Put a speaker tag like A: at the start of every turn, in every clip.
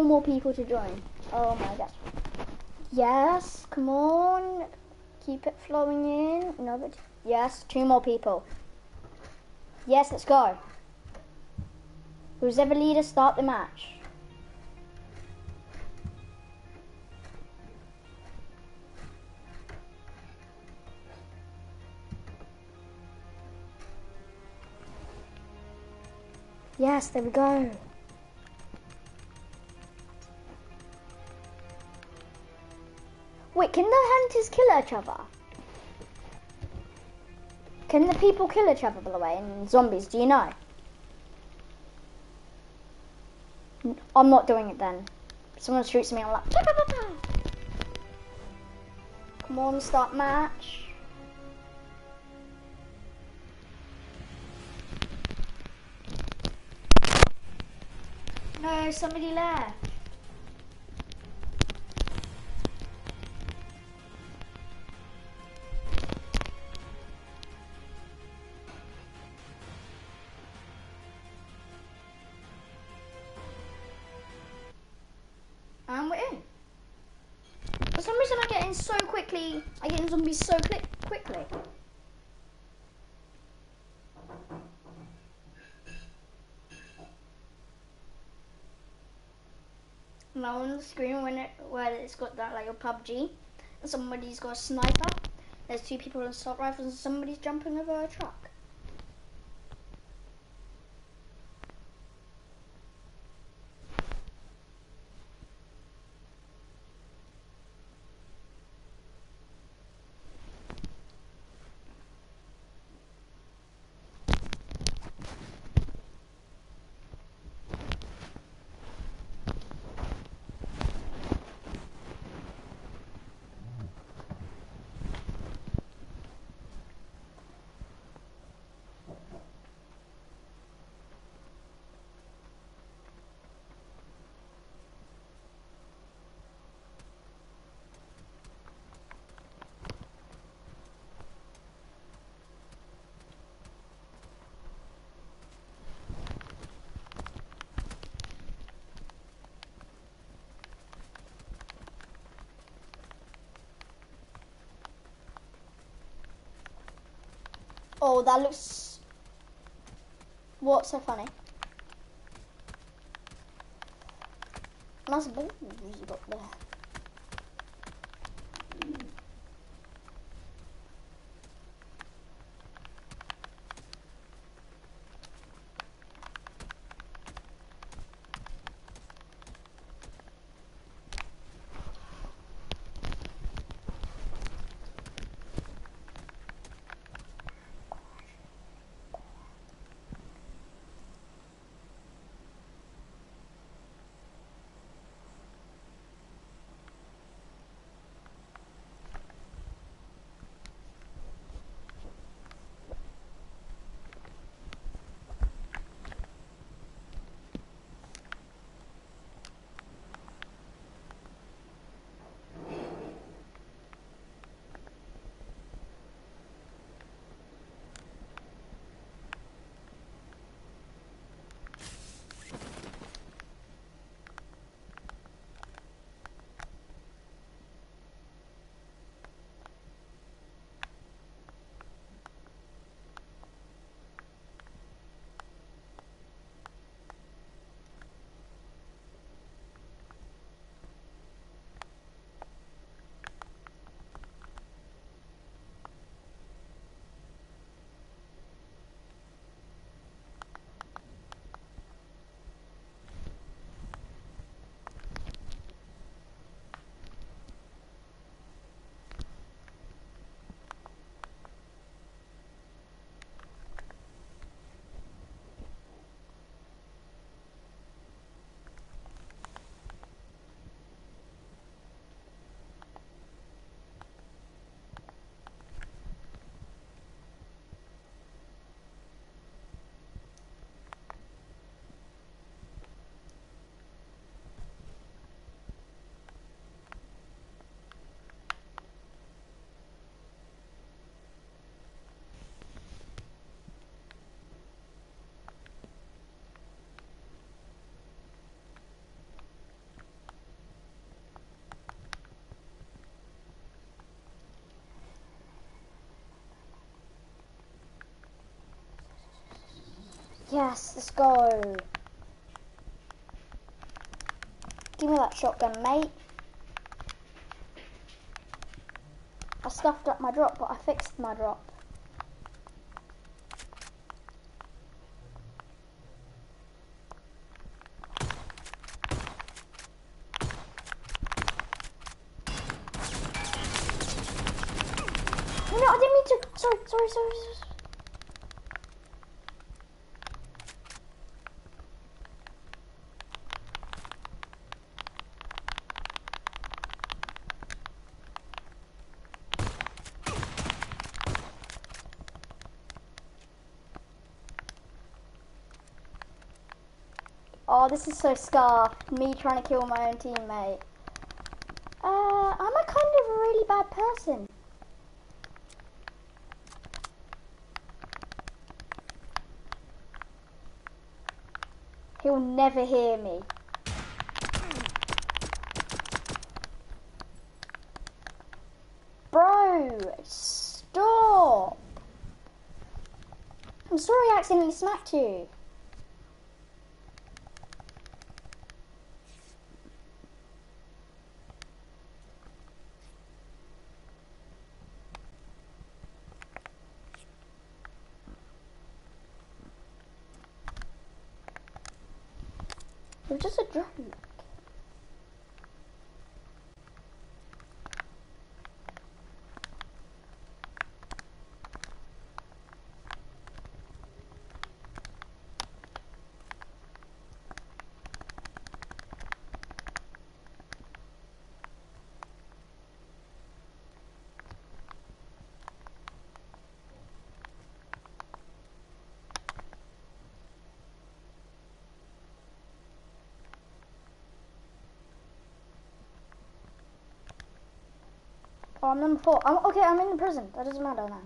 A: four more people to join. Oh my god. Yes, come on. Keep it flowing in. Another. T- yes, two more people. Yes, let's go. Who's ever leader, start the match. Yes, there we go. Can the hunters kill each other? Can the people kill each other, by the way, and zombies? Do you know? I'm not doing it then. Someone shoots me, I'm like. Come on, start match. No, somebody left. On the screen when it where it's got that like a PUBG somebody's got a sniper. There's two people on assault rifles and somebody's jumping over a truck. Oh, that looks. What's so funny? Nice got there. Yes, let's go. Give me that shotgun, mate. I stuffed up my drop, but I fixed my drop. No, no, I didn't mean to. Sorry, sorry, sorry. sorry. Oh, this is so scar. Me trying to kill my own teammate. Uh, I'm a kind of a really bad person. He'll never hear me. Bro, stop. I'm sorry I accidentally smacked you. Was just a joke. I'm number four. I'm, okay, I'm in the prison. That doesn't matter now.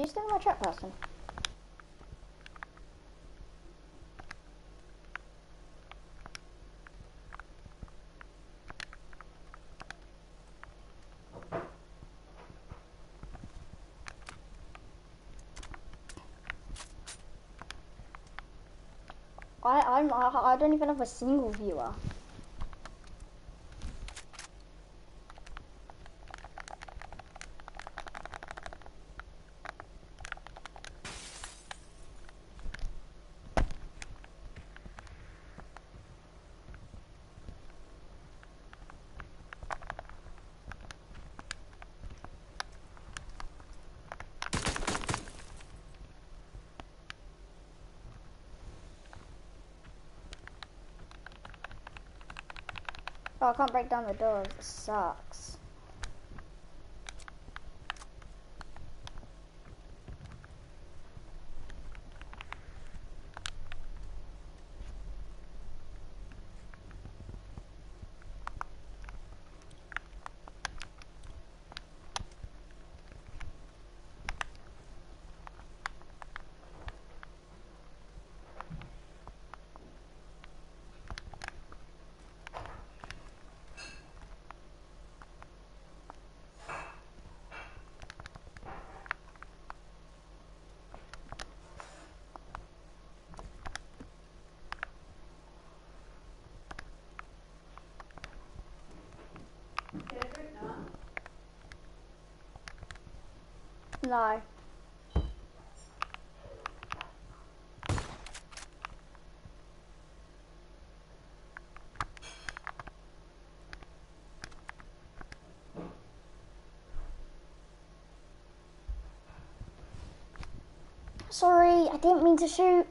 A: You still in my trap person? I I'm I, I don't even have a single viewer. Oh, I can't break down the doors. It sucks. No. Sorry, I didn't mean to shoot.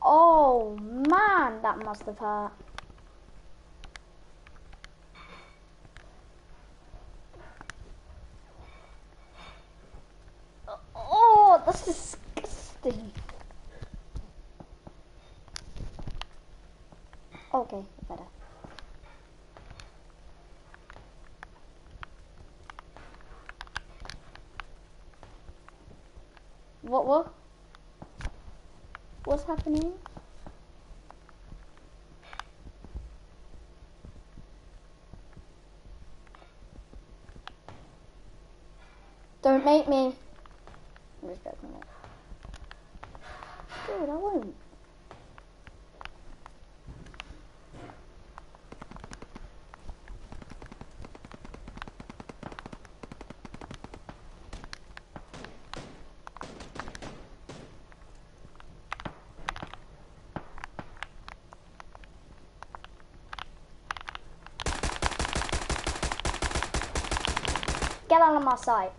A: Oh man, that must have hurt. Don't make me. I'm just joking. Dude, I won't. Get out of my sight.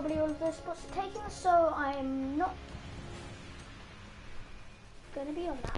A: probably all of those spots are taken, so I'm not going to be on that.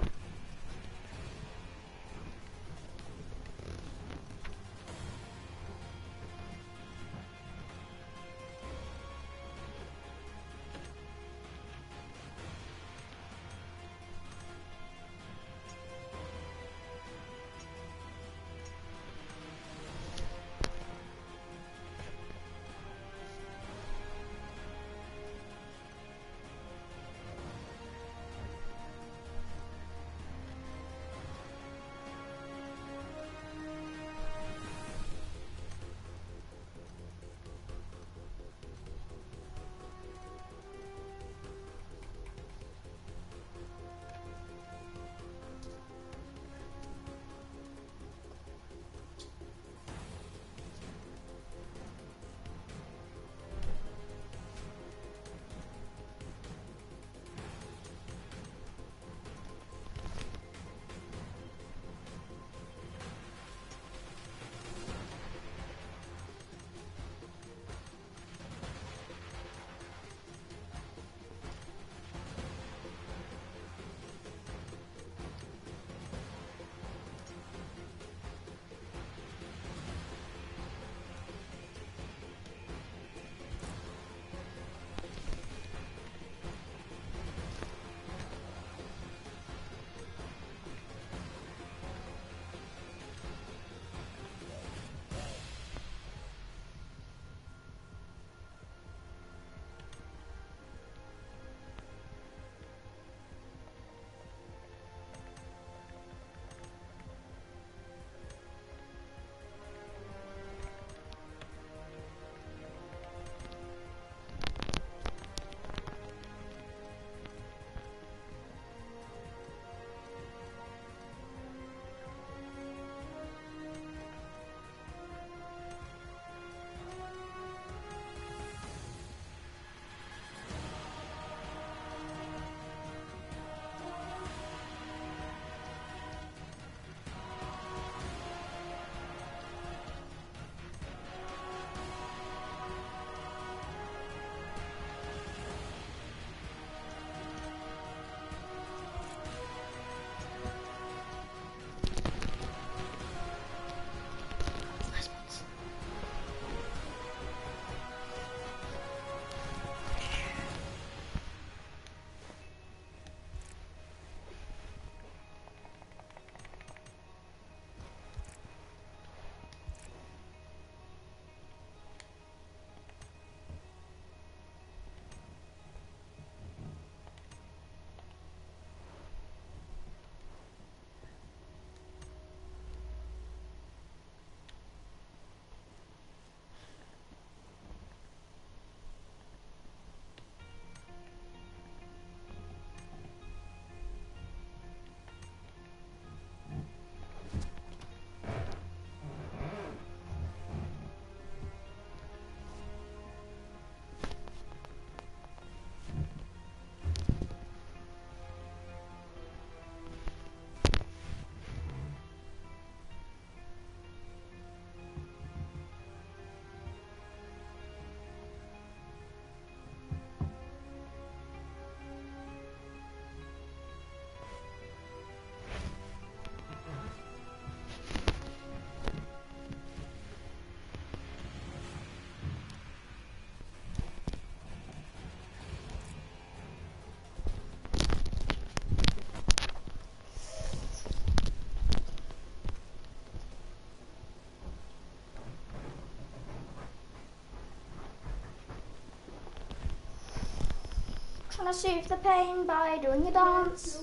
A: Want to soothe the pain by doing a dance.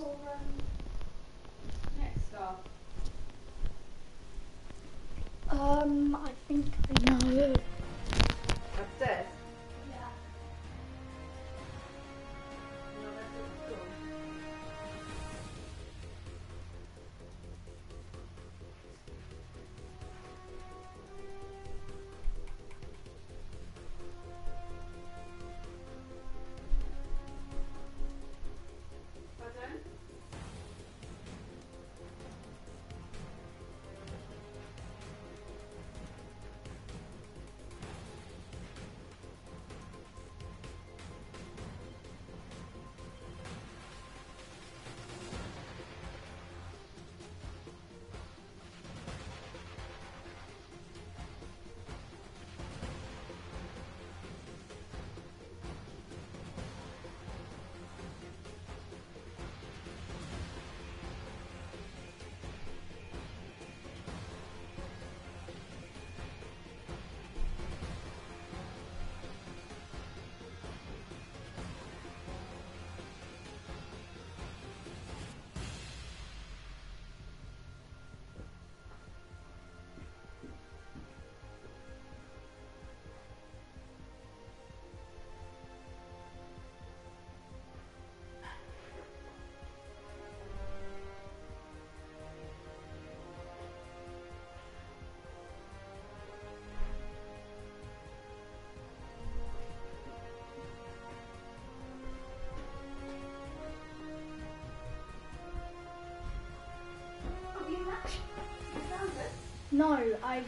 B: No,
A: I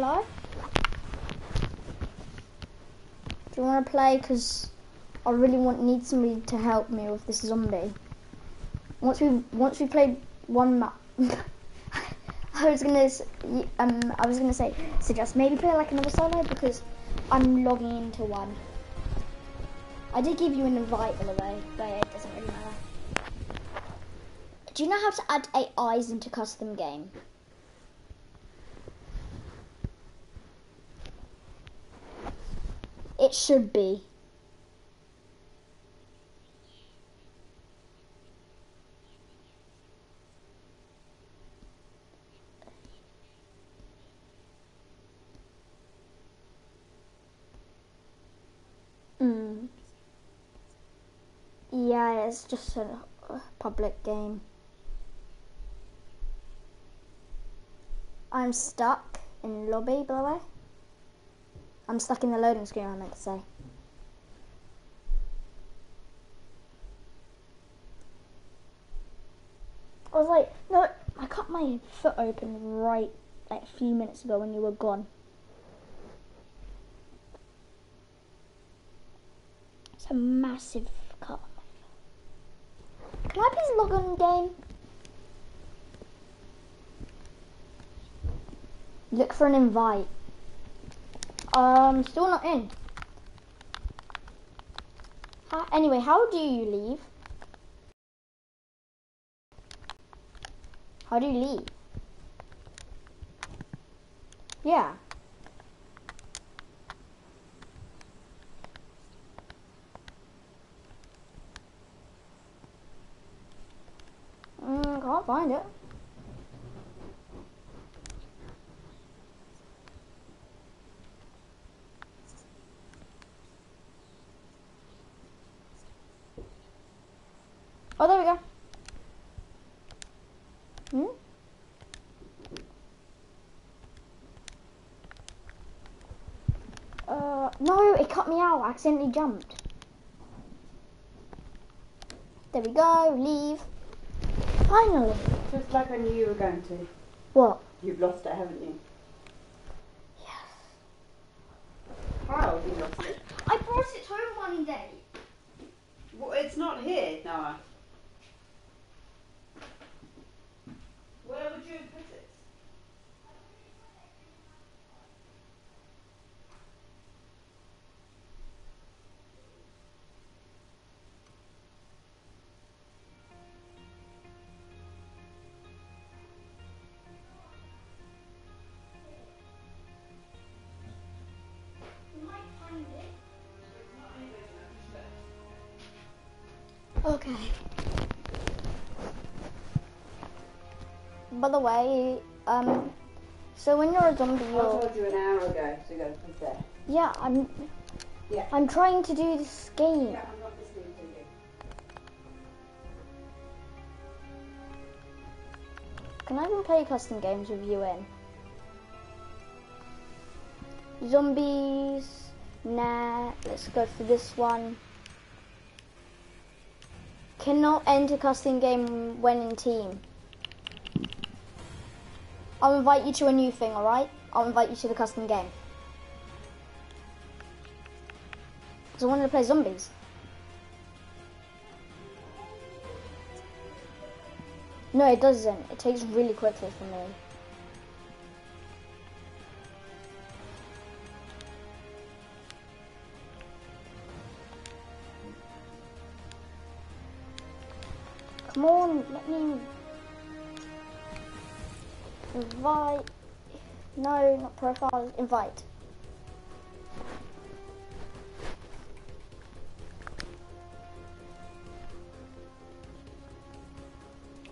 A: Hello? Do you want to play? Because I really want need somebody to help me with this zombie. Once we once we played one map, I was gonna um I was gonna say suggest maybe play like another solo because I'm logging into one. I did give you an invite by the way, but it doesn't really matter. Do you know how to add AIs into custom game? It should be. Mm. Yeah, it's just a, a public game. I'm stuck in lobby, by the way. I'm stuck in the loading screen, I meant to say. I was like, no, I cut my foot open right like a few minutes ago when you were gone. It's a massive cut. Can I please log on game? Look for an invite. Um, still not in. Hi, anyway, how do you leave? How do you leave? Yeah. Mm, can't find it. Oh, there we go. Hmm? Uh, no, it cut me out. I accidentally jumped. There we go. Leave. Finally.
B: Just like I knew you were going to.
A: What?
B: You've lost it, haven't you?
A: Yes.
B: How have you lost it?
A: I brought it home one day.
B: Well, it's not here, Noah.
A: By the way, um, so when you're a zombie,
B: I
A: you're
B: told you an hour ago to go put there.
A: yeah. I'm
B: Yeah.
A: I'm trying to do this game.
B: Yeah, I'm not listening to you.
A: Can I even play custom games with you in? Zombies. Nah. Let's go for this one. Cannot enter custom game when in team. I'll invite you to a new thing, alright? I'll invite you to the custom game. Because I wanted to play zombies. No, it doesn't. It takes really quickly for me. Come on, let me invite. No, not profile. Invite.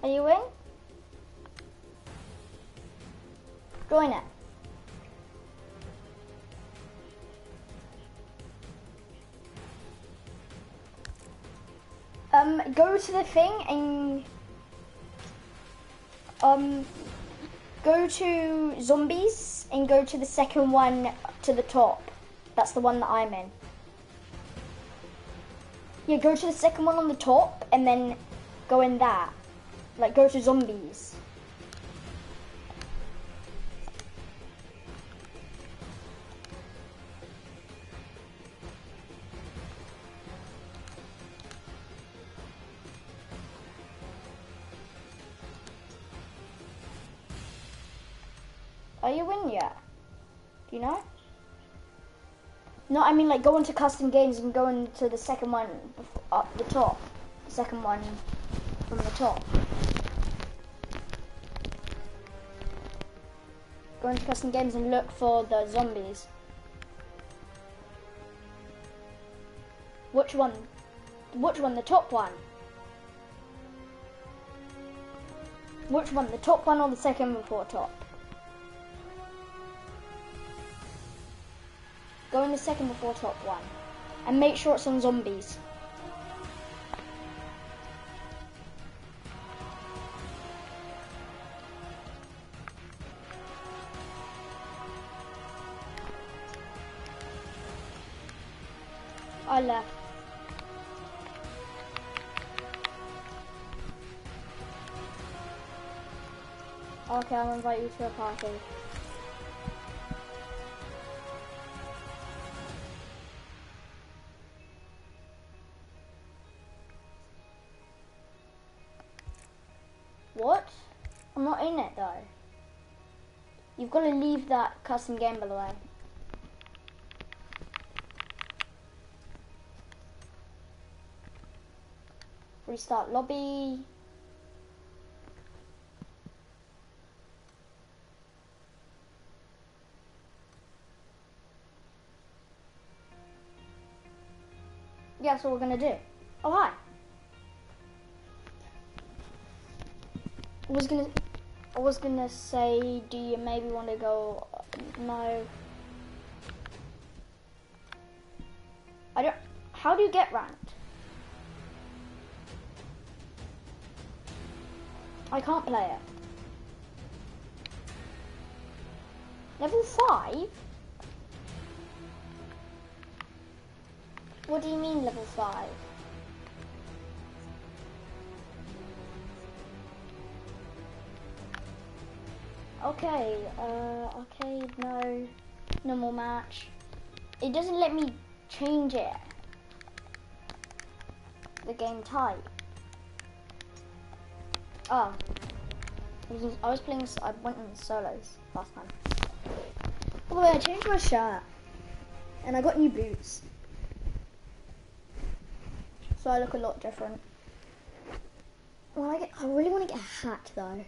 A: Are you in? Join it. Um, go to the thing and um, go to zombies and go to the second one to the top. That's the one that I'm in. Yeah, go to the second one on the top and then go in that. Like, go to zombies. Are you in yet? Do you know? No, I mean like go into custom games and go into the second one up the top. The second one from the top. Go into custom games and look for the zombies. Which one? Which one? The top one? Which one? The top one or the second before top? Go in the second before top one. And make sure it's on zombies. I left. Okay, I'll invite you to a party. That custom game by the way. Restart lobby. Yeah, that's what we're gonna do. Oh hi. I was gonna, I was gonna say, do you maybe want to go? No. I don't. How do you get ranked? I can't play it. Level five. What do you mean level five? Okay, uh, okay, no, normal match. It doesn't let me change it. The game type. Oh. I was, I was playing, I went in solos last time. By the way, I changed my shirt. And I got new boots. So I look a lot different. Well, I, get, I really want to get a hat though.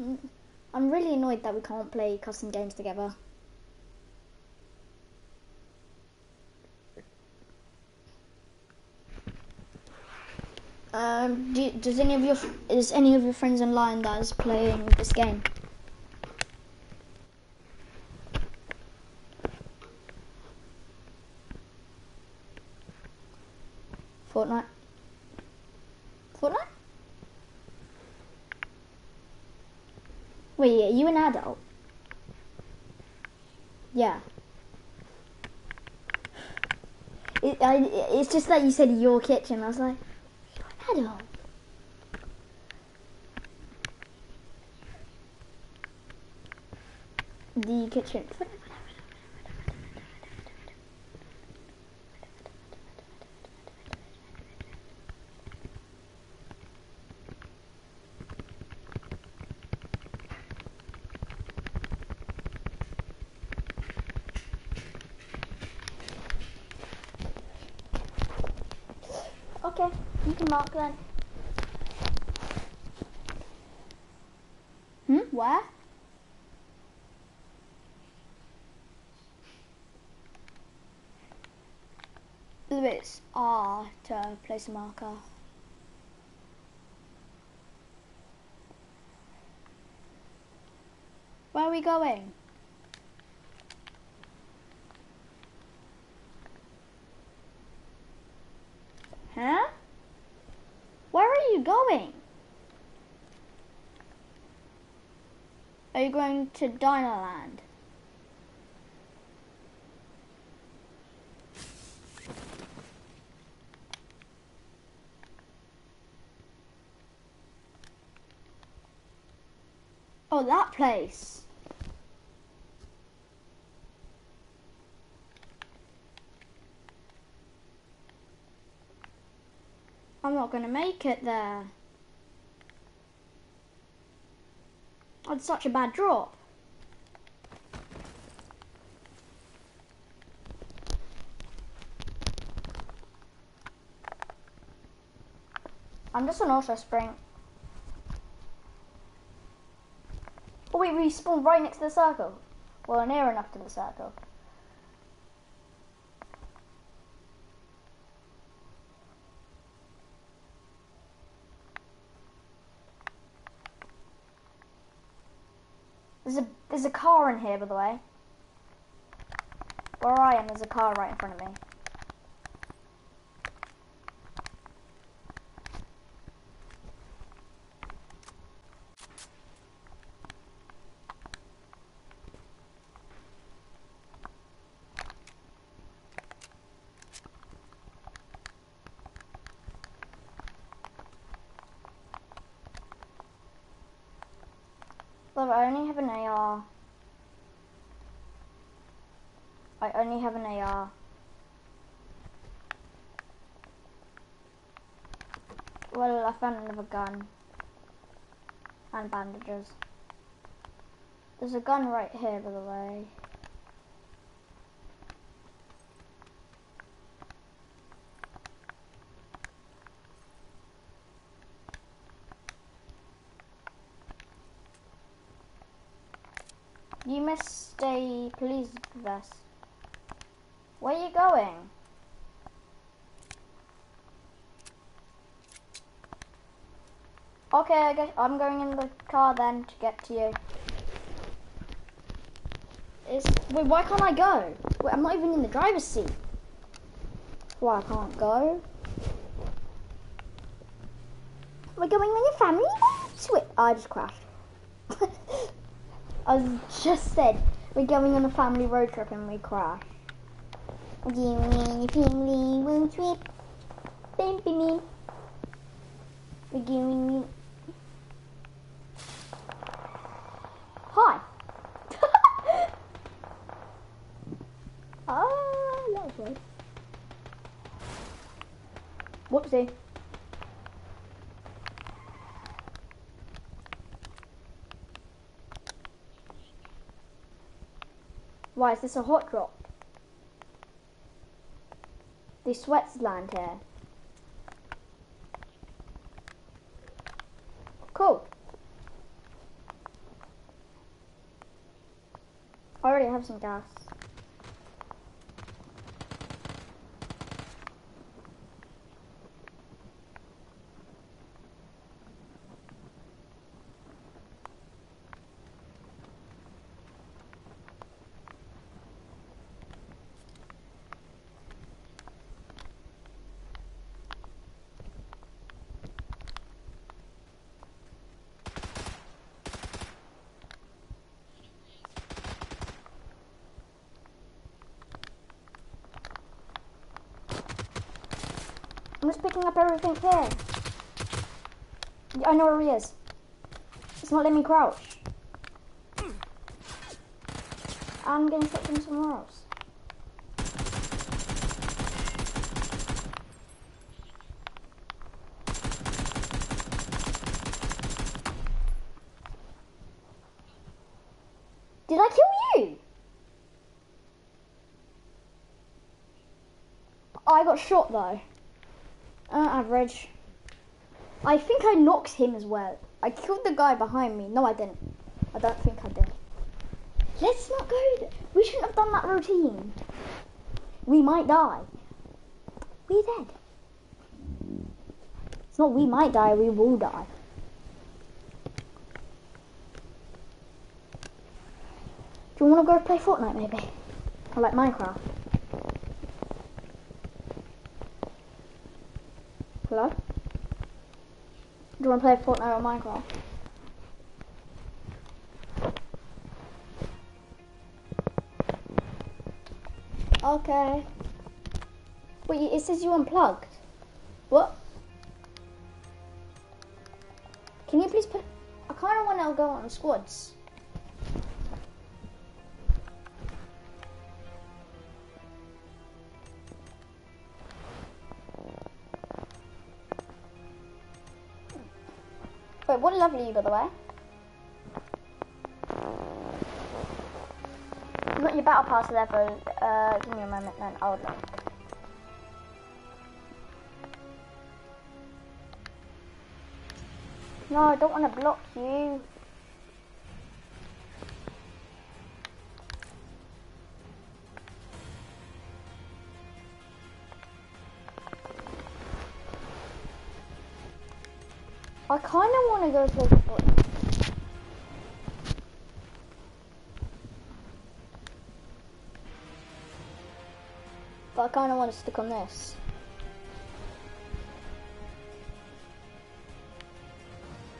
A: Mm, I'm really annoyed that we can't play custom games together. Um, do, does any of your is any of your friends online that is playing this game? Fortnite. Fortnite? Wait, are you an adult? Yeah. It, I, it's just that you said your kitchen. I was like, you're an adult. The kitchen. You can mark then. Hmm? Where? It's R to place a marker. Where are we going? Huh? Where are you going? Are you going to Dinoland? Oh, that place. I'm not going to make it there. That's such a bad drop. I'm just an ultra spring. Oh wait, we spawned right next to the circle. Well, near enough to the circle. There's a car in here, by the way. Where I am, there's a car right in front of me. But I only have an AR. I only have an AR. Well, I found another gun. And bandages. There's a gun right here, by the way. You must stay police vest. Where are you going? Okay, I guess I'm going in the car then to get to you. Is wait, why can't I go? Wait, I'm not even in the driver's seat. Why I can't go? We're going on your family? Sweet. I just crashed. I just said we're going on a family road trip and we crashed. Going on a family road trip. Baby me. We're going. Hi. ah, that was weird. Whoopsie. Why is this a hot drop? The sweats land here. Cool. I already have some gas. I'm just picking up everything here. I know where he is. It's not letting me crouch. I'm getting shot from somewhere else. Did I kill you? I got shot though. Average. I think I knocked him as well. I killed the guy behind me. No, I didn't. I don't think I did. Let's not go. We shouldn't have done that routine. We might die. We're dead. It's not we might die, we will die. Do you want to go play Fortnite maybe? Or like Minecraft? Do you want to play Fortnite or Minecraft? Okay. Wait, it says you unplugged. What? Can you please put... I kind of want to go on squads. What level are you, by the way? You got your battle pass level. Uh, give me a moment then. I'll look. No, I don't want to block you. I kind of want to go play Fortnite. But I kind of want to stick on this.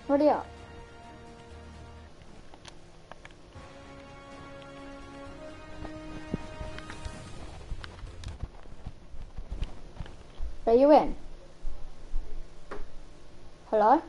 A: Ready up. Are you in? Hello?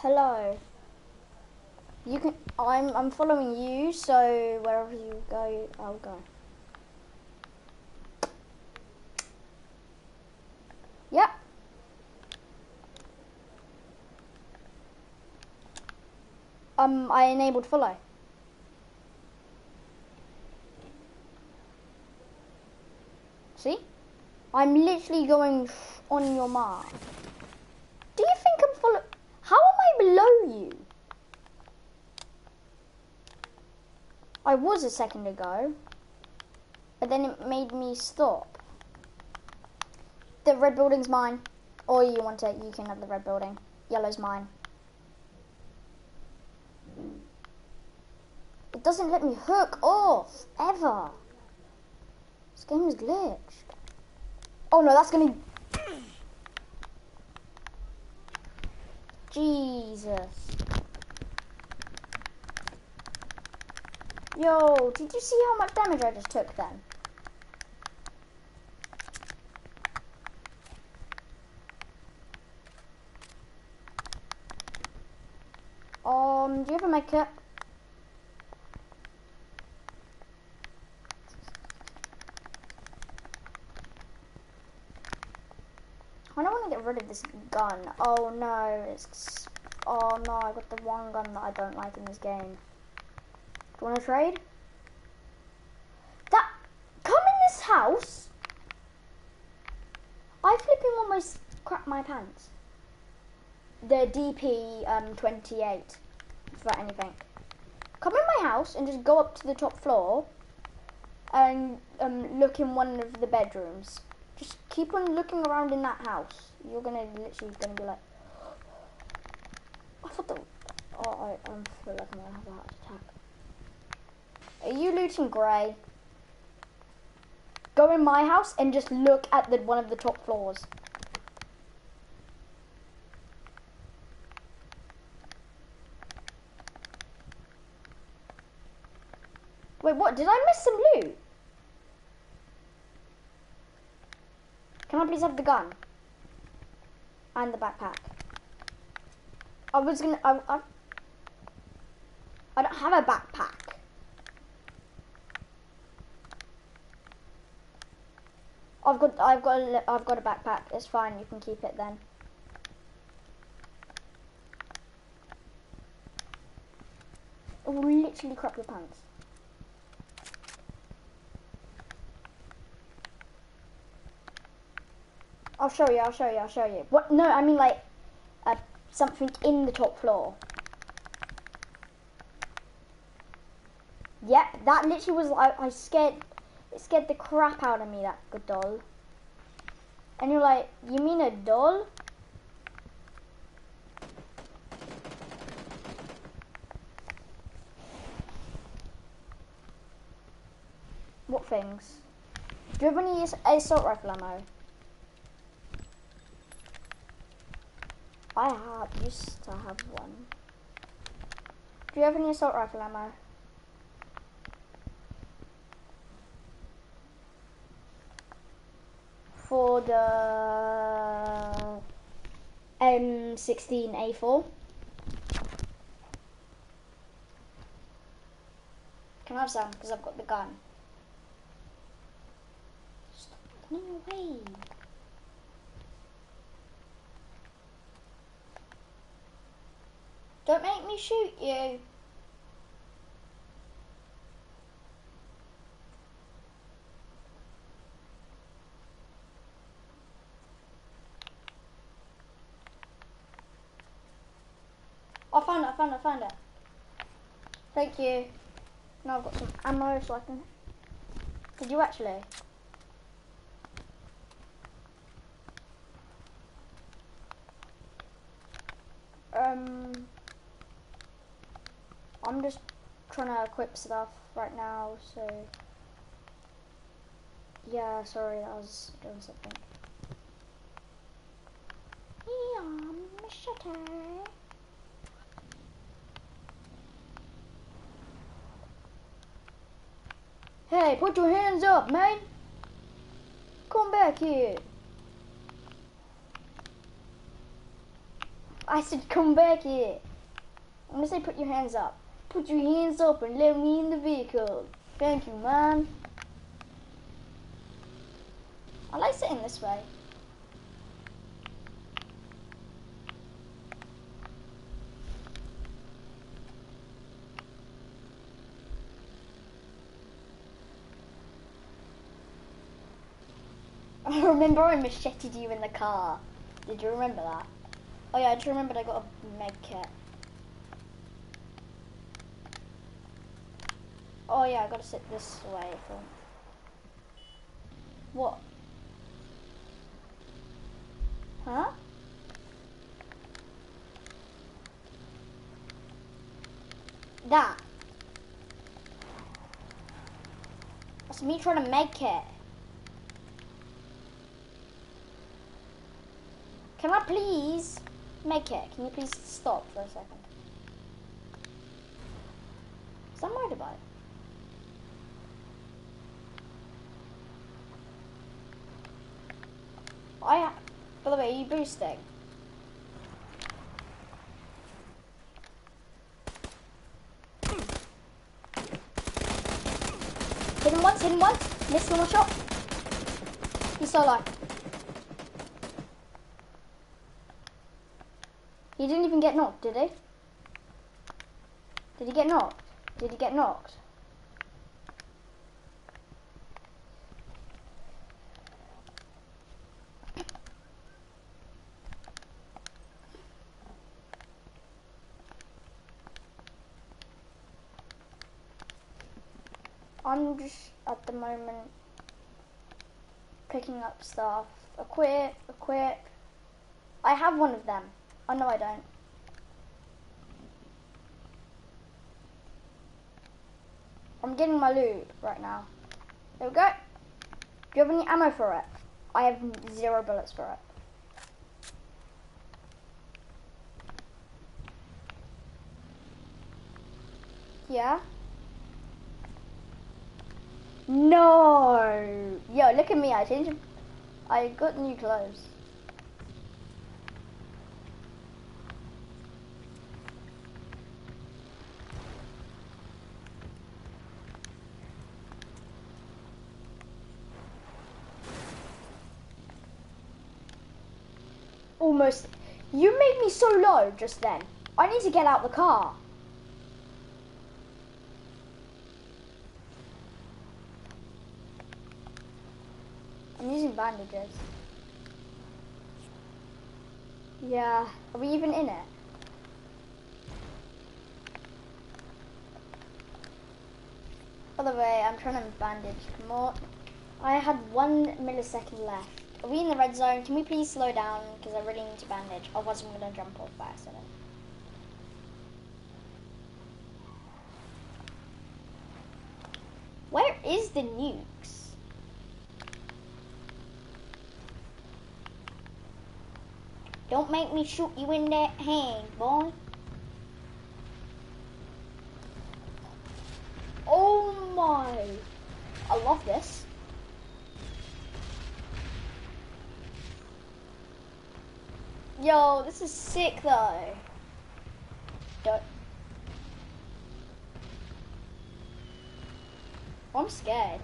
A: Hello. You can. I'm. I'm following you. So wherever you go, I'll go. Yep. Um, I enabled follow. See? I'm literally going on your mark. Do you think I'm follow? How am I below you? I a second ago, but then it made me stop. The red building's mine. Or you want it, you can have the red building. Yellow's mine. It doesn't let me hook off, ever. This game is glitched. Oh no, that's gonna... Jesus. Yo, did you see how much damage I just took then? Um, do you have a med kit? I don't want to get rid of this gun. Oh no, it's... Oh no, I got the one gun that I don't like in this game. Do you want to trade? That... Come in this house! I flipping almost crap my pants. The DP um, 28, for anything. Come in my house and just go up to the top floor and um, look in one of the bedrooms. Just keep on looking around in that house. You're gonna literally gonna be like, I thought the. Oh, I um, feel like I'm gonna have a heart attack. Are you looting grey? Go in my house and just look at the one of the top floors. Wait, what? Did I miss some loot? Can I please have the gun? And the backpack. I was gonna. I, I, I don't have a backpack. I've got. I've got. A, I've got a backpack. It's fine. You can keep it then. It will literally crop your pants. I'll show you, I'll show you, I'll show you. What? No, I mean like uh, something in the top floor. Yep, that literally was like I scared. It scared the crap out of me. That good doll. And you're like, you mean a doll? What things? Do you have any ass- assault rifle ammo? I have used to have one. Do you have any assault rifle ammo? For the um, M16A4. Can I have some? Because I've got the gun. Stop running away. Don't make me shoot you. Found it, I found it, I found it. Thank you. Now I've got some ammo so I can... Did you actually? Um... I'm just trying to equip stuff right now, so... Yeah, sorry, I was doing something. Yeah, machete. Hey, put your hands up, man! Come back here! I said come back here. I'm gonna say put your hands up. Put your hands up and let me in the vehicle. Thank you, man. I like sitting this way. I remember I macheted you in the car. Did you remember that? Oh yeah, I just remembered I got a med kit. Oh yeah, I gotta sit this way what? Huh? That. That's me trying to make it. Can I please make it? Can you please stop for a second? Is that motorbike? I, by the way, are you boosting? Hit him once, hit him once. Missed one shot. He's so low. He didn't even get knocked, did he? Did he get knocked? Did he get knocked? I'm just at the moment picking up stuff. Equip, equip. I have one of them. Oh no, I don't. I'm getting my loot right now. There we go. Do you have any ammo for it? I have zero bullets for it. Yeah? No! Yo, look at me, I changed I got new clothes. Almost. You made me so low just then. I need to get out the car. I'm using bandages. Yeah. Are we even in it? By the way, I'm trying to bandage more. I had one millisecond left. Are we in the red zone? Can we please slow down? Because I really need to bandage. Otherwise, I'm going to jump off by accident. Where is the nukes? Don't make me shoot you in that hand, boy. Oh my. I love this. Yo, this is sick though. Don't. I'm scared.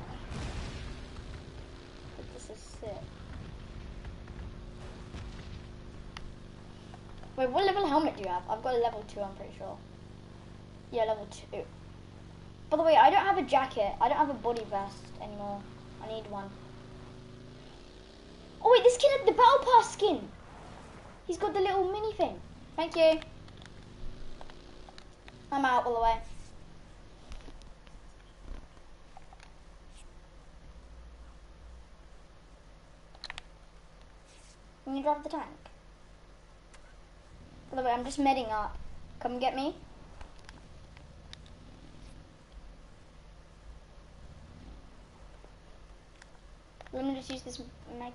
A: But this is sick. Wait, what level helmet do you have? I've got a level 2, I'm pretty sure. Yeah, level 2. By the way, I don't have a jacket. I don't have a body vest anymore. I need one. Oh wait, this kid had the Battle Pass skin. He's got the little mini thing. Thank you. I'm out all the way. Can you drive the tank? By the way, I'm just medding up. Come get me. Let me just use this mag.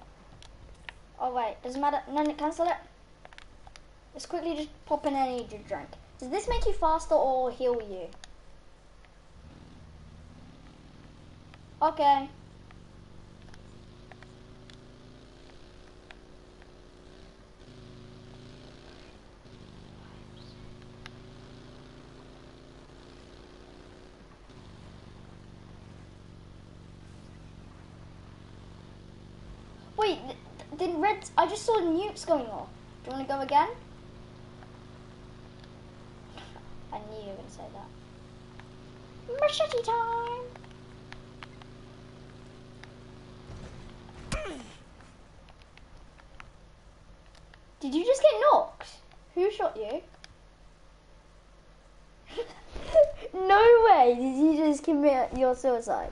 A: Oh wait, doesn't matter. No, no, cancel it. Let's quickly just pop in an energy drink. Does this make you faster or heal you? Okay. Wait, did Reds... I just saw nukes going off. Do you want to go again? You were gonna say that. Machete time. Did you just get knocked? Who shot you? no way! Did you just commit your suicide?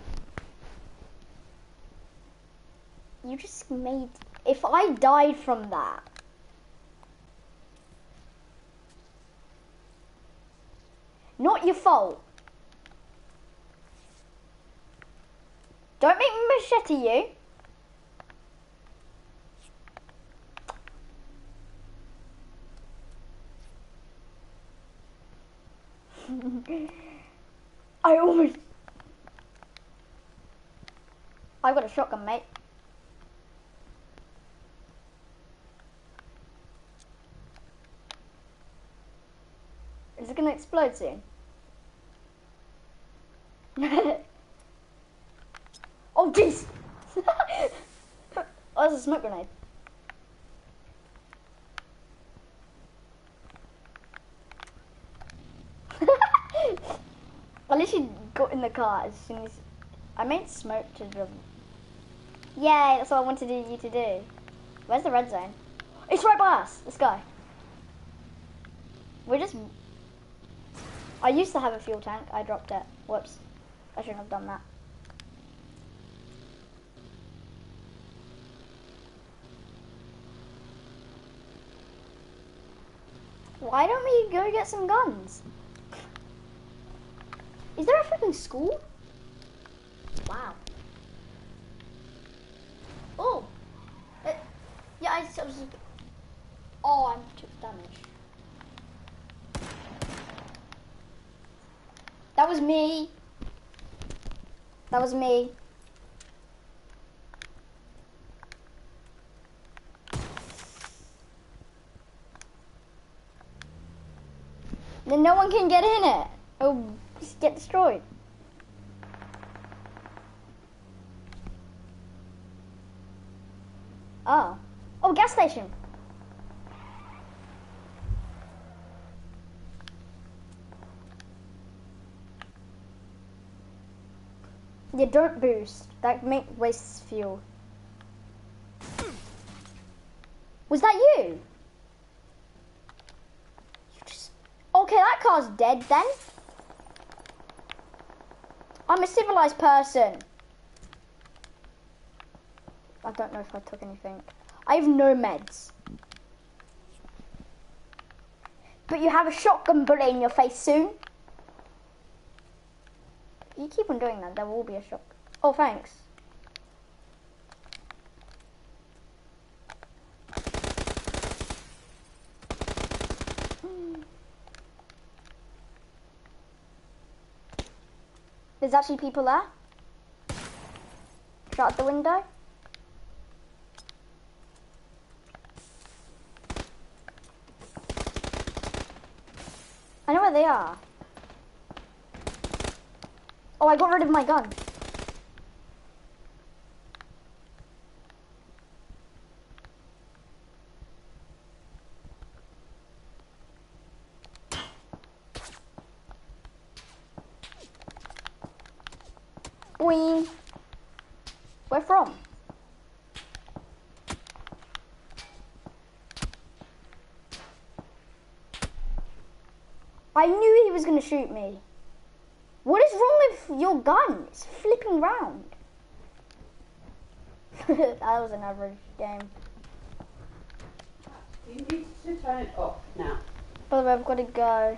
A: You just made. If I died from that. Not your fault. Don't make me machete you. I almost. I got a shotgun, mate. Is it gonna explode soon? oh jeez! oh, that's a smoke grenade. I literally got in the car as soon as I made smoke to the. Yay! That's what I wanted you to do. Where's the red zone? It's right by us. Let's go. We're just. I used to have a fuel tank. I dropped it. Whoops. I shouldn't have done that. Why don't we go get some guns? Is there a freaking school? Wow. Oh. Uh, yeah, I, I was. Oh, I took damage. That was me. That was me. Then no one can get in it. Oh, It'll get destroyed. Oh. Oh, gas station. Yeah, don't boost. That make wastes fuel. Was that you? You just Okay, that car's dead then. I'm a civilized person. I don't know if I took anything. I have no meds. But you have a shotgun bullet in your face soon. You keep on doing that, there will be a shock. Oh, thanks. Hmm. There's actually people there. Shot out the window. I know where they are. Oh, I got rid of my gun. Boing. Where from? I knew he was going to shoot me. What is wrong with your gun? It's flipping round. that was an average game.
B: You need to turn it off now.
A: By the way, I've got to go.